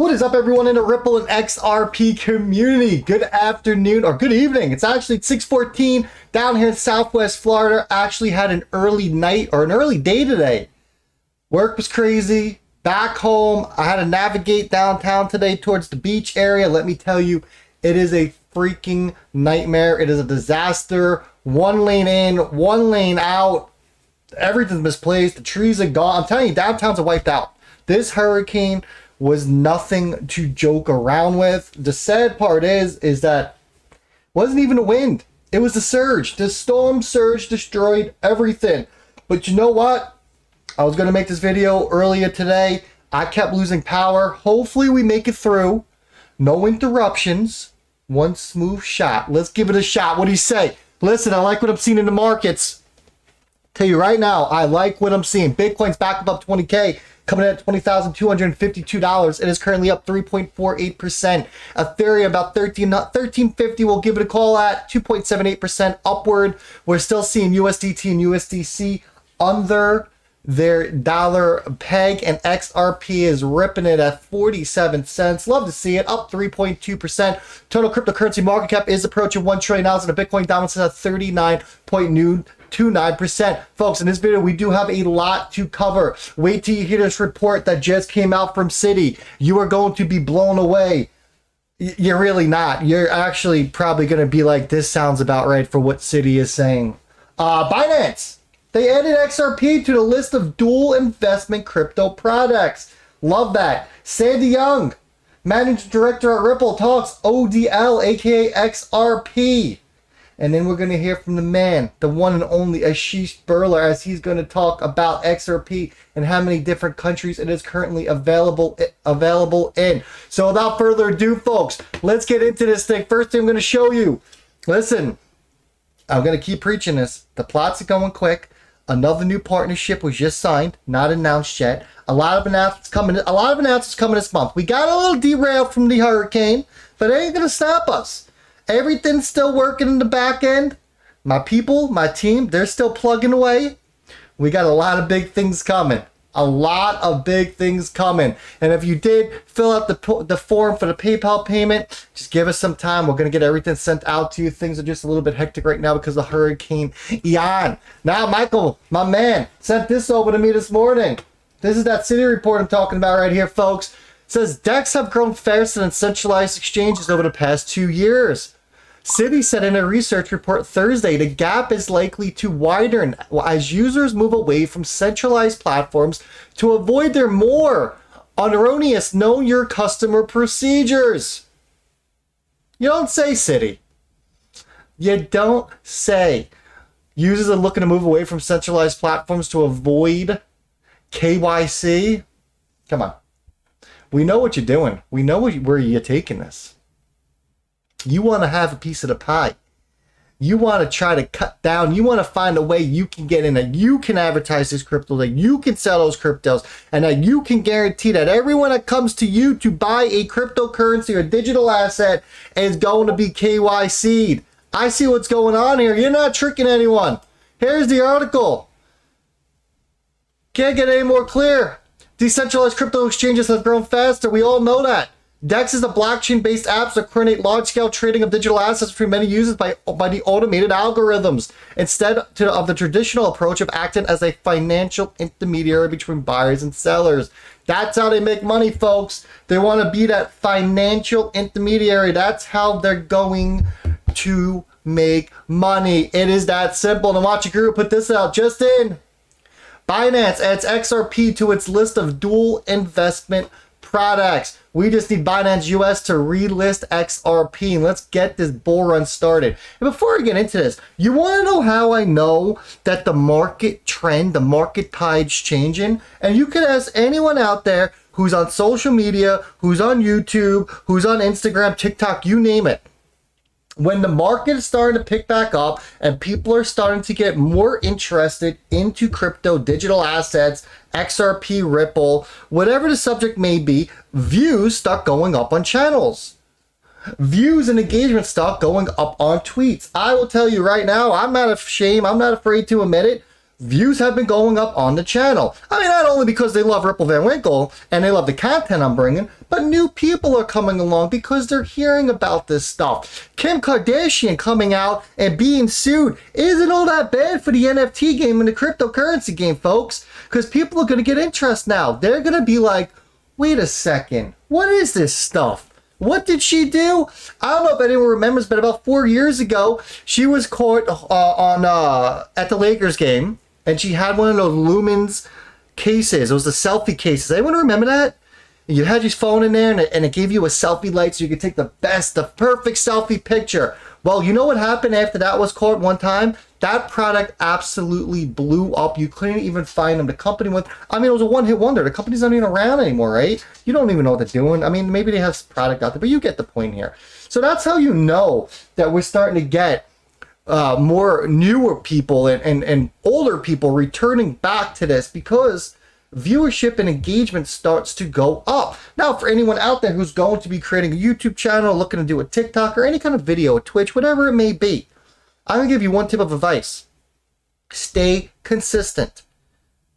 What is up, everyone in the Ripple and XRP community? Good afternoon or good evening. It's actually 614 down here in Southwest Florida. Actually had an early night or an early day today. Work was crazy. Back home, I had to navigate downtown today towards the beach area. Let me tell you, it is a freaking nightmare. It is a disaster. One lane in, one lane out. Everything's misplaced. The trees are gone. I'm telling you, downtown's wiped out. This hurricane was nothing to joke around with. The sad part is, is that wasn't even a wind. It was the surge. The storm surge destroyed everything. But you know what? I was going to make this video earlier today. I kept losing power. Hopefully we make it through. No interruptions. One smooth shot. Let's give it a shot. What do you say? Listen, I like what I'm seeing in the markets. Tell you right now, I like what I'm seeing. Bitcoin's back above 20K coming in at $20,252. It is currently up 3.48%. Ethereum about 13, 1350. We'll give it a call at 2.78% upward. We're still seeing USDT and USDC under their dollar peg and XRP is ripping it at 47 cents. Love to see it up 3.2%. Total cryptocurrency market cap is approaching 1 trillion dollars and a Bitcoin dominance at 39.2 9%. Folks, in this video, we do have a lot to cover. Wait till you hear this report that just came out from Citi. You are going to be blown away. You're really not. You're actually probably going to be like, this sounds about right for what Citi is saying. Uh, Binance. They added XRP to the list of dual investment crypto products. Love that. Sendi Young, managing director at Ripple, talks ODL, aka XRP. And then we're going to hear from the man, the one and only Ashish Birla, as he's going to talk about XRP and how many different countries it is currently available available in. So without further ado, folks, let's get into this thing. First thing I'm going to show you. Listen, I'm going to keep preaching this. The plots are going quick. Another new partnership was just signed, not announced yet. A lot of announcements coming. A lot of announcements coming this month. We got a little derailed from the hurricane, but it ain't gonna stop us. Everything's still working in the back end. My people, my team, they're still plugging away. We got a lot of big things coming. A lot of big things coming. And if you did fill out the, the form for the PayPal payment, just give us some time. We're going to get everything sent out to you. Things are just a little bit hectic right now because of Hurricane Ian. Now, Michael, my man, sent this over to me this morning. This is that Citi report I'm talking about right here, folks. It says DEX have grown faster than centralized exchanges over the past two years. Citi said in a research report Thursday the gap is likely to widen as users move away from centralized platforms to avoid their more erroneous know your customer procedures. You don't say Citi. You don't say. Users are looking to move away from centralized platforms to avoid KYC. Come on. We know what you're doing. We know where you're taking this. You want to have a piece of the pie. You want to try to cut down. You want to find a way you can get in that you can advertise this crypto, that you can sell those cryptos, and that you can guarantee that everyone that comes to you to buy a cryptocurrency or digital asset is going to be KYC'd. I see what's going on here. You're not tricking anyone. Here's the article. Can't get any more clear. Decentralized crypto exchanges have grown faster. We all know that. DEX is a blockchain-based app that coordinate large-scale trading of digital assets between many users by, by the automated algorithms, instead to, of the traditional approach of acting as a financial intermediary between buyers and sellers. That's how they make money, folks. They want to be that financial intermediary. That's how they're going to make money. It is that simple. And watch a group put this out just in. Binance adds XRP to its list of dual investment products. We just need Binance US to relist XRP and let's get this bull run started. And before I get into this, you want to know how I know that the market trend, the market tide's changing? And you can ask anyone out there who's on social media, who's on YouTube, who's on Instagram, TikTok, you name it when the market is starting to pick back up and people are starting to get more interested into crypto, digital assets, XRP, Ripple, whatever the subject may be, views start going up on channels. Views and engagement start going up on tweets. I will tell you right now, I'm not ashamed, I'm not afraid to admit it. Views have been going up on the channel. I mean, not only because they love Ripple Van Winkle and they love the content I'm bringing, but new people are coming along because they're hearing about this stuff. Kim Kardashian coming out and being sued isn't all that bad for the NFT game and the cryptocurrency game, folks, because people are going to get interest now. They're going to be like, wait a second, what is this stuff? What did she do? I don't know if anyone remembers, but about four years ago, she was caught uh, on uh, at the Lakers game and she had one of those Lumens cases. It was the selfie cases. Anyone remember that? You had your phone in there and it, and it gave you a selfie light so you could take the best, the perfect selfie picture. Well, you know what happened after that was caught one time? That product absolutely blew up. You couldn't even find them. The company went, I mean, it was a one hit wonder. The company's not even around anymore, right? You don't even know what they're doing. I mean, maybe they have product out there, but you get the point here. So that's how you know that we're starting to get uh, more newer people and, and, and older people returning back to this because viewership and engagement starts to go up. Now, for anyone out there who's going to be creating a YouTube channel, looking to do a TikTok or any kind of video, Twitch, whatever it may be, I'm going to give you one tip of advice. Stay consistent.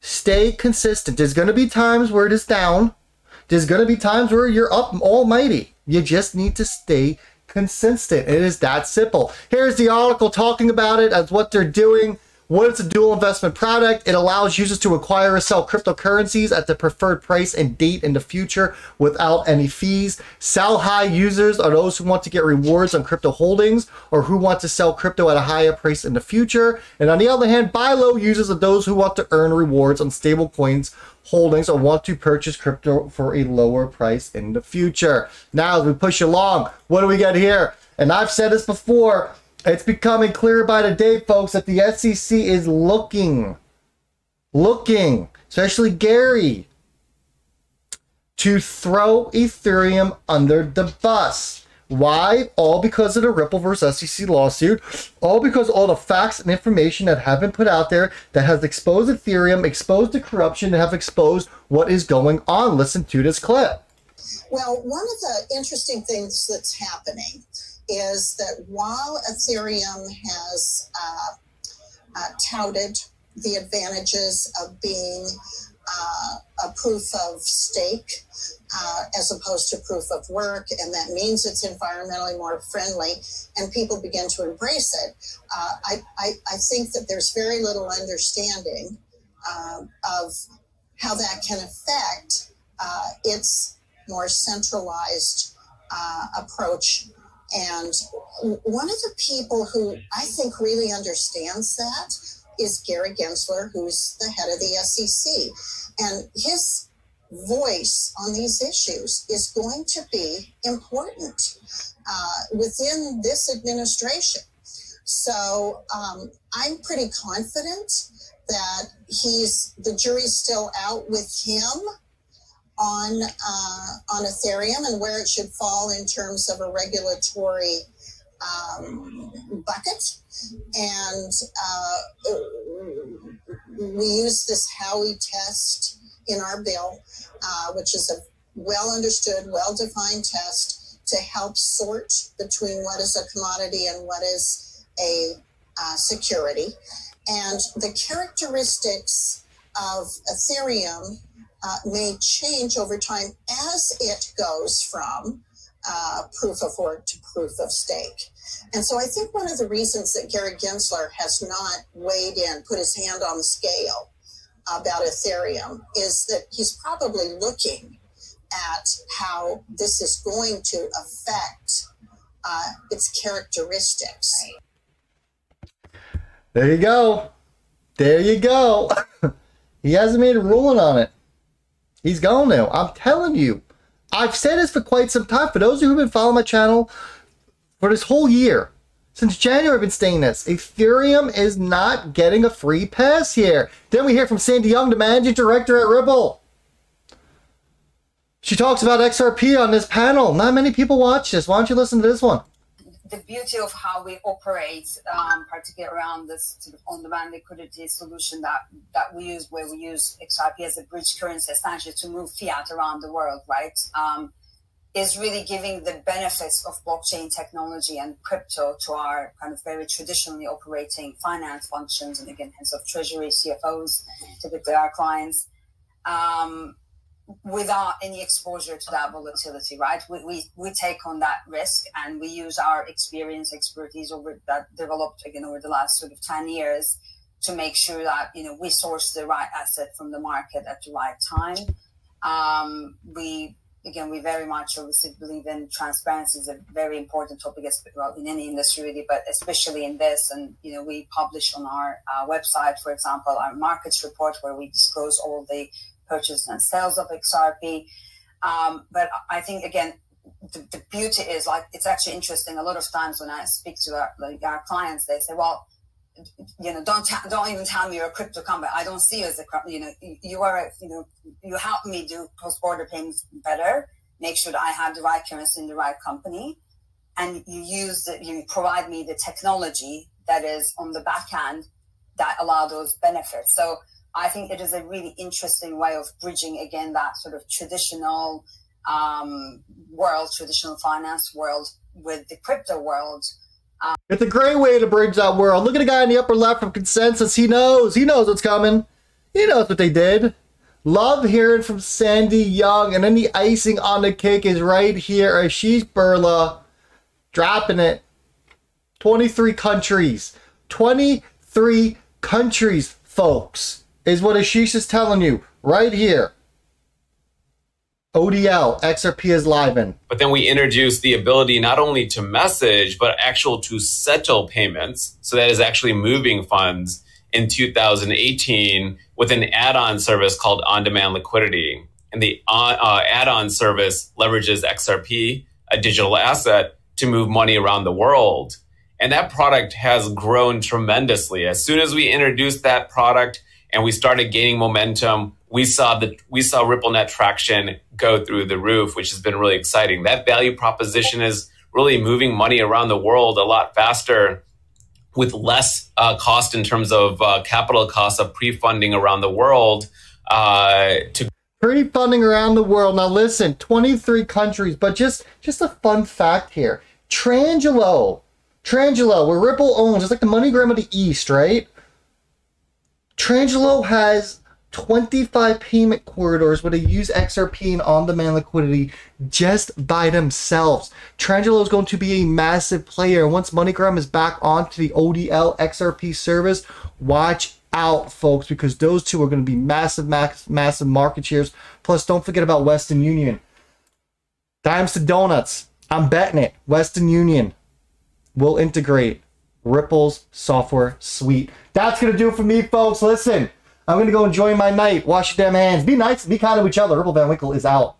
Stay consistent. There's going to be times where it is down. There's going to be times where you're up almighty. You just need to stay consistent. It is that simple. Here's the article talking about it as what they're doing. What it's a dual investment product. It allows users to acquire or sell cryptocurrencies at the preferred price and date in the future without any fees. Sell high users are those who want to get rewards on crypto holdings or who want to sell crypto at a higher price in the future. And on the other hand, buy low users are those who want to earn rewards on stable coins holdings or want to purchase crypto for a lower price in the future. Now, as we push along, what do we get here? And I've said this before, it's becoming clearer by the day, folks, that the SEC is looking, looking, especially Gary, to throw Ethereum under the bus. Why? All because of the Ripple versus SEC lawsuit. All because all the facts and information that have been put out there that has exposed Ethereum, exposed the corruption, and have exposed what is going on. Listen to this clip. Well, one of the interesting things that's happening is that while Ethereum has uh, uh, touted the advantages of being uh, a proof of stake uh, as opposed to proof of work, and that means it's environmentally more friendly, and people begin to embrace it. Uh, I, I, I, think that there's very little understanding uh, of how that can affect its more centralized approach and one of the people who I think really understands that is Gary Gensler, who's the head of the SEC. And his voice on these issues is going to be important uh, within this administration. So um, I'm pretty confident that he's the jury's still out with him on uh, on Ethereum and where it should fall in terms of a regulatory um, bucket. And uh, we use this Howey test in our bill, uh, which is a well understood, well defined test to help sort between what is a commodity and what is a uh, security. And the characteristics of Ethereum uh, may change over time as it goes from uh, proof of work to proof of stake. And so I think one of the reasons that Gary Gensler has not weighed in, put his hand on the scale about Ethereum, is that he's probably looking at how this is going to affect uh, its characteristics. There you go. There you go. he hasn't made a ruling on it. He's gone now. I'm telling you. I've said this for quite some time. For those of you who've been following my channel for this whole year, since January, I've been saying this. Ethereum is not getting a free pass here. Then we hear from Sendi Young, the managing director at Ripple. She talks about XRP on this panel. Not many people watch this. Why don't you listen to this one? The beauty of how we operate, um, particularly around this sort of on-demand liquidity solution that, that we use, where we use XRP as a bridge currency essentially to move fiat around the world, right? Um, is really giving the benefits of blockchain technology and crypto to our kind of very traditionally operating finance functions and again heads of treasury cfos typically our clients um, without any exposure to that volatility right we, we, we take on that risk and we use our experience expertise over that developed again over the last sort of 10 years to make sure that you know we source the right asset from the market at the right time um, we again, we very much obviously believe in transparency is a very important topic, as well in any industry really, but especially in this. And you know, we publish on our uh, website, for example, our markets report where we disclose all the purchases and sales of XRP. Um, but I think again, the, the, beauty is like it's actually interesting. A lot of times when I speak to our, like our clients, they say, "Well, you know, don't don't even tell me you're a crypto company. I don't see you as a you know, you are a, you know, you help me do cross border payments better. Make sure that I have the right currency in the right company, and you use the, you provide me the technology that is on the back end that allow those benefits. So I think it is a really interesting way of bridging again that sort of traditional um, world, traditional finance world with the crypto world it's a great way to bridge that world. Look at the guy in the upper left from Consensus. He knows. He knows what's coming. He knows what they did. Love hearing from Sendi Young. And then the icing on the cake is right here. Ashish Birla dropping it. 23 countries. 23 countries, folks, is what Ashish is telling you right here. ODL, XRP is live in. But then we introduced the ability not only to message, but actual to settle payments. So that is actually moving funds in 2018 with an add-on service called on-demand liquidity. And the uh, uh add-on service leverages XRP, a digital asset, to move money around the world. And that product has grown tremendously. As soon as we introduced that product and we started gaining momentum, we saw the we saw RippleNet traction go through the roof, which has been really exciting. That value proposition is really moving money around the world a lot faster with less uh, cost in terms of uh, capital costs of pre-funding around the world uh, to pre-funding around the world. Now listen 23 countries but just just a fun fact here. Trangelo trangelo where ripple owns it's like the moneygram of the east right trangelo has 25 payment corridors where they use XRP and on-demand liquidity just by themselves. Trangelo is going to be a massive player. Once MoneyGram is back onto the ODL XRP service, watch out, folks, because those two are going to be massive, massive, massive market shares. Plus, don't forget about Western Union. Dimes to donuts. I'm betting it. Western Union will integrate Ripple's software suite. That's going to do for me, folks. Listen. I'm gonna go enjoy my night. Wash your damn hands. Be nice. Be kind to each other. Ripple Van Winkle is out.